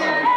Richard.